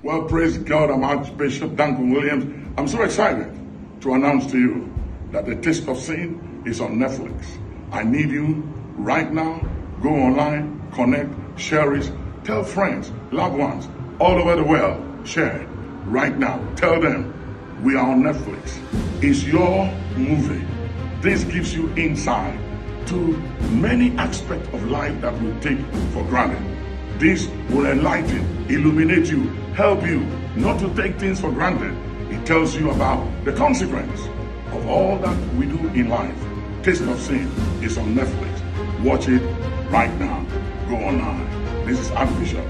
Well, praise God, I'm Archbishop Duncan Williams. I'm so excited to announce to you that The Taste of Sin is on Netflix. I need you right now. Go online, connect, share it, tell friends, loved ones all over the world. Share it right now. Tell them we are on Netflix. It's your movie. This gives you insight to many aspects of life that we take for granted. This will enlighten, illuminate you, help you not to take things for granted. It tells you about the consequence of all that we do in life. Taste of Sin is on Netflix. Watch it right now. Go online. This is Archbishop.